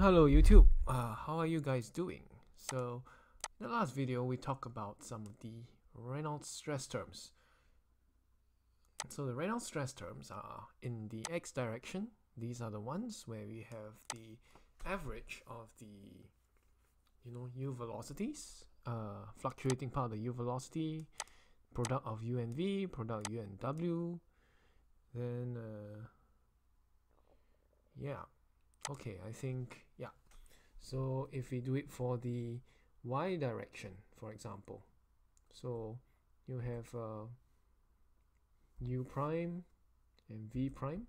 Hello YouTube, uh, how are you guys doing? So, in the last video we talked about some of the Reynolds stress terms. So the Reynolds stress terms are in the x direction. These are the ones where we have the average of the, you know, u velocities, uh, fluctuating part of the u velocity, product of u and v, product u and w, then uh, yeah okay I think yeah. So if we do it for the y direction for example. So you have uh, u prime and v prime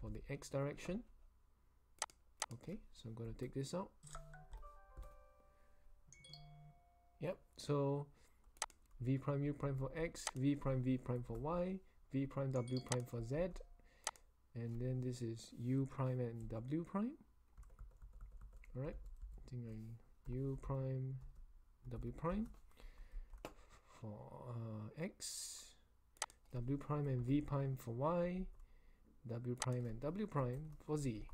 for the x direction. Okay so I'm going to take this out. Yep so v prime u prime for x v prime v prime for y v prime w prime for z and then this is u prime and w prime. All right I think I u prime w prime. For uh, x. W prime and v prime for y. W prime and w prime for z.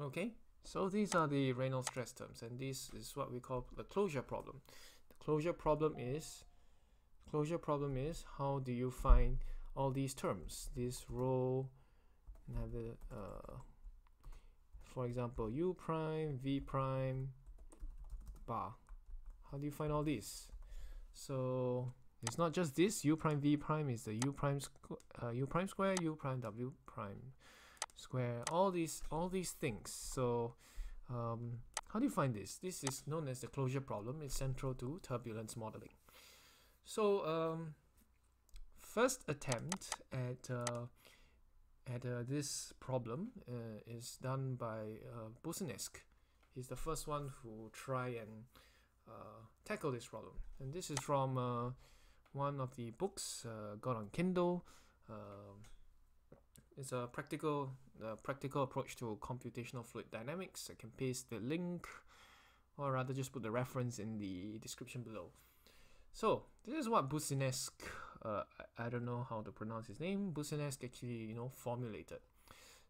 Okay. So these are the Reynolds stress terms and this is what we call the closure problem. The closure problem is closure problem is how do you find all these terms this row and have the uh, for example u prime v prime bar how do you find all these? So it's not just this u prime v prime is the u prime uh, u prime square u prime w prime square all these all these things. So um, how do you find this? This is known as the closure problem it's central to turbulence modeling. So um, first attempt at uh, at uh, this problem uh, is done by uh, Boussinesq. He's the first one who try and uh, tackle this problem. And this is from uh, one of the books uh, got on Kindle. Um, it's a practical practical approach to computational fluid dynamics. I can paste the link, or rather just put the reference in the description below. So this is what Boussinesq uh, I, don't know how to pronounce his name, Boussinesq actually, you know, formulated.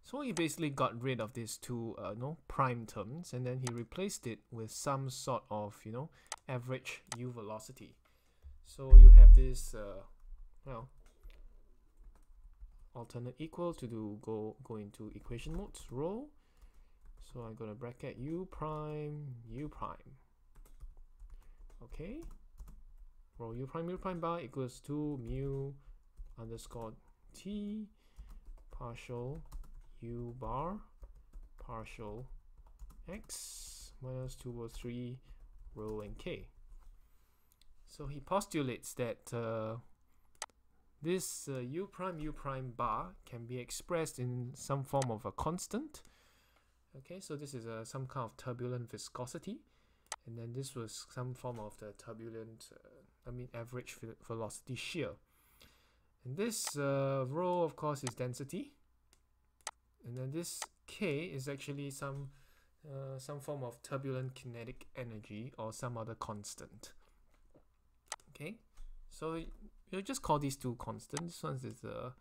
So he basically got rid of these two, uh, you know, prime terms, and then he replaced it with some sort of, you know, average u velocity. So you have this, uh, well, alternate equal to do go go into equation mode, rho. So I'm gonna bracket u prime, u prime. Okay, rho u prime u prime bar equals to mu underscore t partial u bar partial x minus 2 over 3 rho and k. So he postulates that uh, this uh, u prime u prime bar can be expressed in some form of a constant. Okay, so this is a, some kind of turbulent viscosity. And then this was some form of the turbulent uh, I mean average velocity shear. And this uh, rho, of course, is density. And then this k is actually some uh, some form of turbulent kinetic energy or some other constant. Okay, so you just call these two constants. This one is the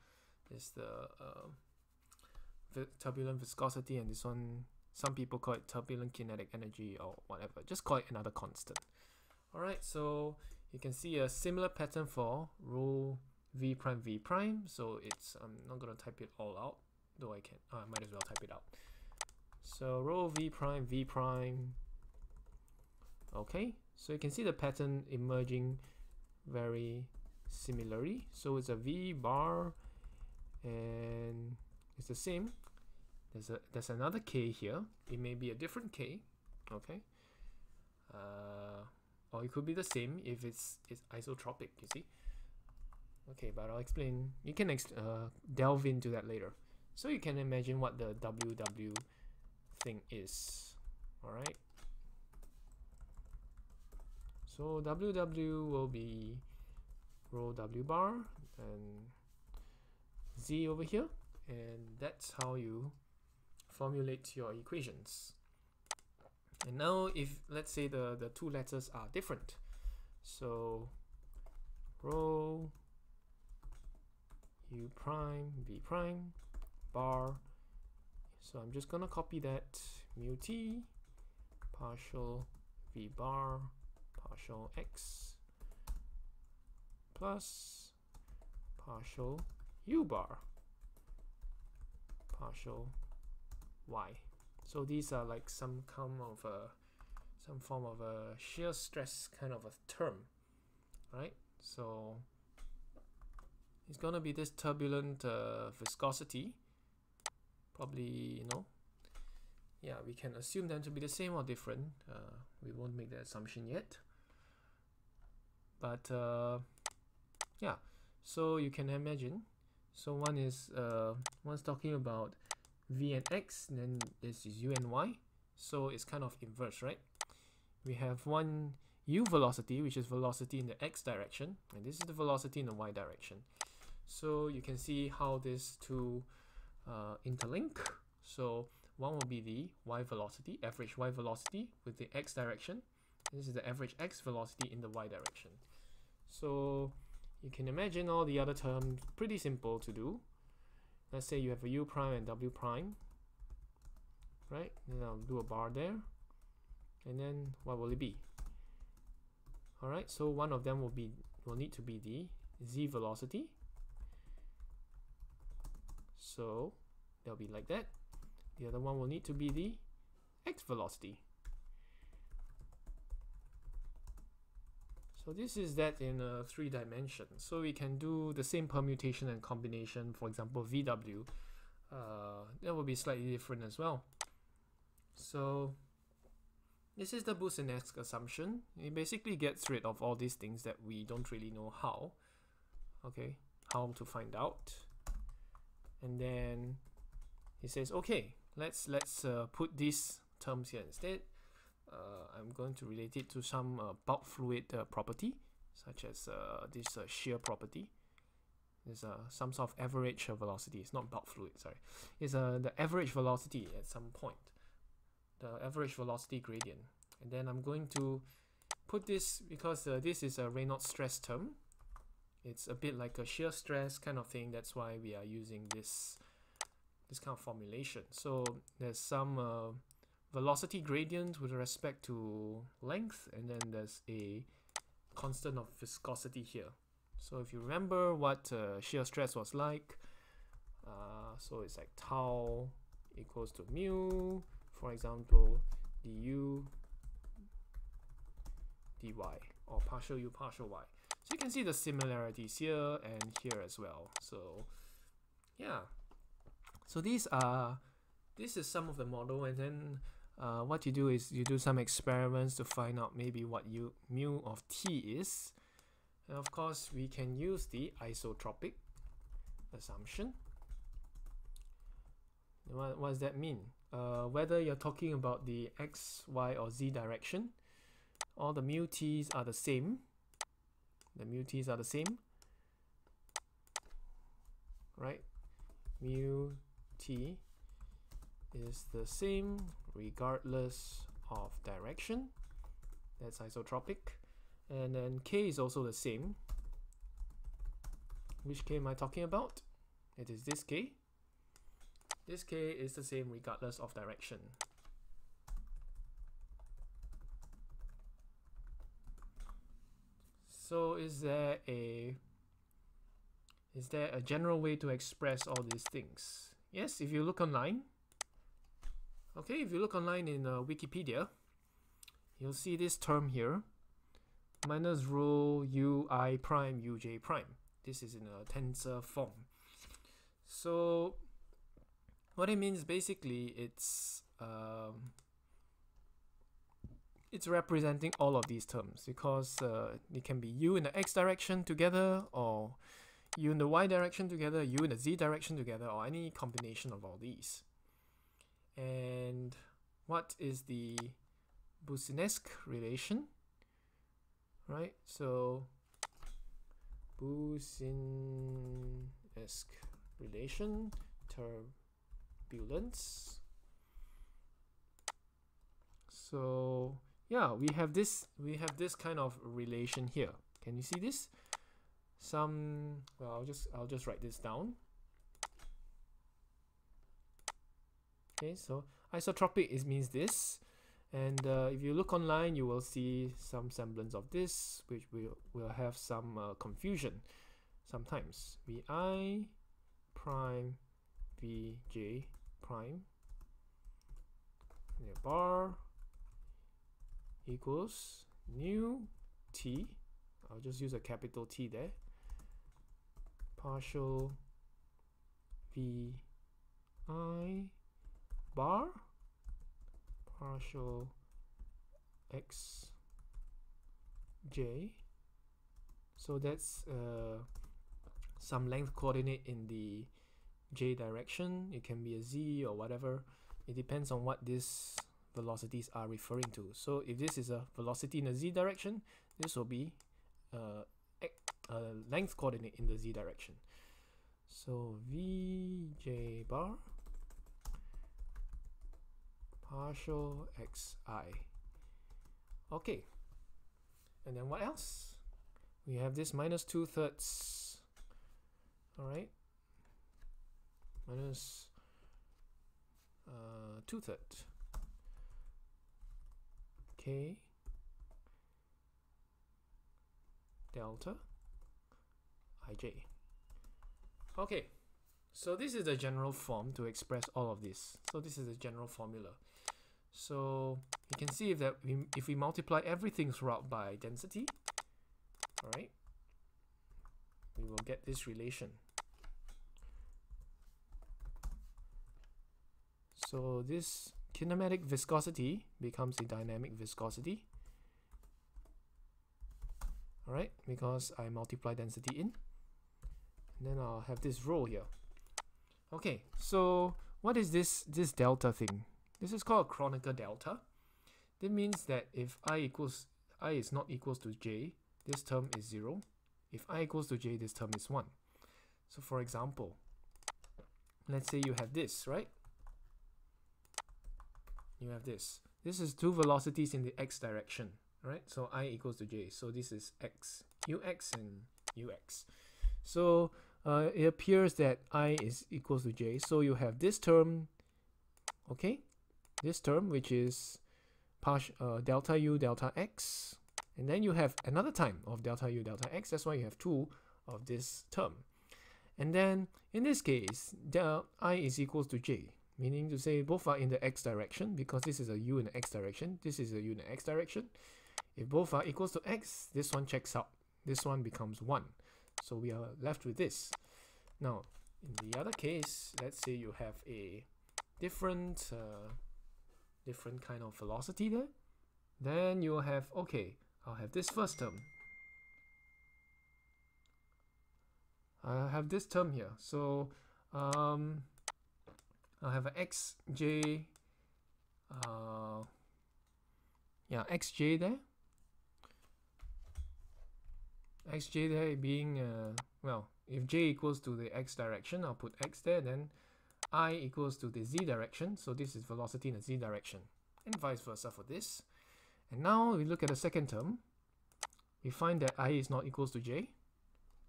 is the uh, turbulent viscosity, and this one some people call it turbulent kinetic energy or whatever. Just call it another constant. All right, so you can see a similar pattern for rho v prime v prime so it's I'm not gonna type it all out though I can oh, I might as well type it out. So rho v prime v prime okay so you can see the pattern emerging very similarly. So it's a v bar and it's the same. There's a there's another k here. It may be a different k okay? Uh, or it could be the same if it's it's isotropic you see. Okay but I'll explain. You can ex uh, delve into that later. So you can imagine what the WW thing is. Alright? So WW will be rho W bar and Z over here. And that's how you formulate your equations and now if let's say the, the two letters are different, so rho u prime v prime bar So I'm just gonna copy that mu t partial v bar partial x plus partial u bar partial y. So these are like some kind of a some form of a shear stress kind of a term, right? So it's gonna be this turbulent uh, viscosity. Probably, you know, yeah, we can assume them to be the same or different. Uh, we won't make that assumption yet. But uh, yeah, so you can imagine. So one is uh, one's talking about v and x, and then this is u and y. So it's kind of inverse, right? We have one u velocity, which is velocity in the x direction, and this is the velocity in the y direction. So you can see how these two uh, interlink. So one will be the y velocity, average y velocity with the x direction. This is the average x velocity in the y direction. So you can imagine all the other terms pretty simple to do. Let's say you have a u prime and w prime, right? Then I'll do a bar there. And then what will it be? Alright, so one of them will be will need to be the z velocity. So they'll be like that. The other one will need to be the x velocity. So this is that in uh, three dimensions. So we can do the same permutation and combination, for example, VW. Uh, that will be slightly different as well. So this is the Boussinesq assumption. It basically gets rid of all these things that we don't really know how. Okay, how to find out. And then he says, okay, let's let's uh, put these terms here instead I'm going to relate it to some uh, bulk fluid uh, property such as uh, this uh, shear property. There's uh, some sort of average velocity. It's not bulk fluid sorry. It's uh, the average velocity at some point. The average velocity gradient. And then I'm going to put this because uh, this is a Reynolds stress term. It's a bit like a shear stress kind of thing. That's why we are using this this kind of formulation. So there's some uh, velocity gradient with respect to length and then there's a constant of viscosity here. So if you remember what uh, shear stress was like uh, so it's like tau equals to mu for example du dy or partial u partial y. So you can see the similarities here and here as well. So yeah. So these are this is some of the model and then uh, what you do is you do some experiments to find out maybe what u mu of t is. And of course, we can use the isotropic assumption. What, what does that mean? Uh, whether you're talking about the x, y, or z direction, all the mu t's are the same. The mu t's are the same, right? Mu t is the same regardless of direction. That's isotropic. And then k is also the same. Which k am I talking about? It is this k. This k is the same regardless of direction. So is there a is there a general way to express all these things? Yes, if you look online, Okay, if you look online in uh, Wikipedia, you'll see this term here, minus rho ui prime uj prime. This is in a tensor form. So what it means basically it's um, it's representing all of these terms because uh, it can be u in the x direction together or u in the y direction together, u in the z direction together or any combination of all these. And what is the Boussinesq relation? Right, so Boussinesq relation, turbulence. So yeah, we have this we have this kind of relation here. Can you see this? Some well I'll just I'll just write this down. Okay, so isotropic is means this. And uh, if you look online, you will see some semblance of this, which will, will have some uh, confusion sometimes. Vi prime Vj prime the bar equals mu t I'll just use a capital T there partial V I bar partial X J. So that's uh, some length coordinate in the J direction. It can be a Z or whatever. It depends on what these velocities are referring to. So if this is a velocity in the Z direction this will be uh, a length coordinate in the z direction. So vj bar partial xi. Okay. And then what else? We have this minus 2 thirds. Alright. Minus uh, 2 thirds. K delta ij. Okay, so this is the general form to express all of this. So this is the general formula. So you can see that we, if we multiply everything throughout by density, all right, we will get this relation. So this kinematic viscosity becomes a dynamic viscosity alright because I multiply density in and then I'll have this rho here okay so what is this this delta thing this is called a Kronecker delta. That means that if i equals i is not equals to j this term is 0 if i equals to j this term is 1 so for example let's say you have this right? You have this. This is two velocities in the x direction right? So i equals to j. So this is x ux and ux. So uh, it appears that i is equals to j. So you have this term okay this term which is uh, delta u delta x and then you have another time of delta u delta x that's why you have two of this term and then in this case del i is equals to j meaning to say both are in the x direction because this is a u in the x direction this is a u in the x direction if both are equals to x, this one checks out. This one becomes 1. So we are left with this. Now, in the other case, let's say you have a different uh, different kind of velocity there. Then you'll have, okay, I'll have this first term. I have this term here. So um, I'll have an xj, uh, yeah, xj there xj there being, uh, well, if j equals to the x direction, I'll put x there, then i equals to the z direction, so this is velocity in the z direction, and vice versa for this. And now we look at the second term, we find that i is not equals to j,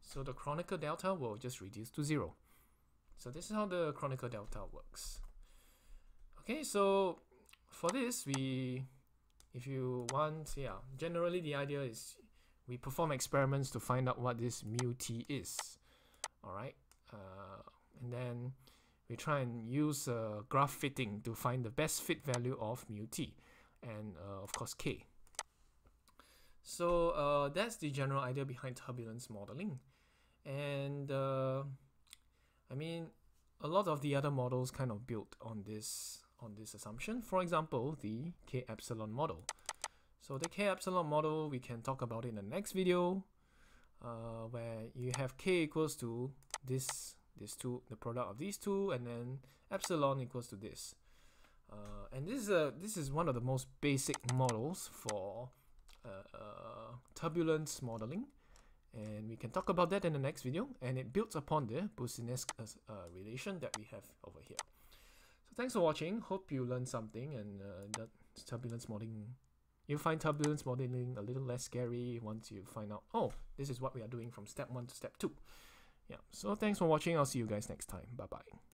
so the Kronecker delta will just reduce to zero. So this is how the Kronecker delta works. Okay, so for this, we, if you want, yeah, generally the idea is we perform experiments to find out what this mu t is all right uh, and then we try and use uh, graph fitting to find the best fit value of mu t and uh, of course k. So uh, that's the general idea behind turbulence modeling. And uh, I mean a lot of the other models kind of built on this on this assumption. For example the k epsilon model. So the k epsilon model, we can talk about in the next video, uh, where you have k equals to this, this two, the product of these two, and then epsilon equals to this. Uh, and this is a this is one of the most basic models for uh, uh, turbulence modeling, and we can talk about that in the next video. And it builds upon the Boussinesq uh, relation that we have over here. So thanks for watching. Hope you learned something and uh, that turbulence modeling you find turbulence modeling a little less scary once you find out, oh, this is what we are doing from step one to step two. Yeah, so thanks for watching. I'll see you guys next time. Bye bye.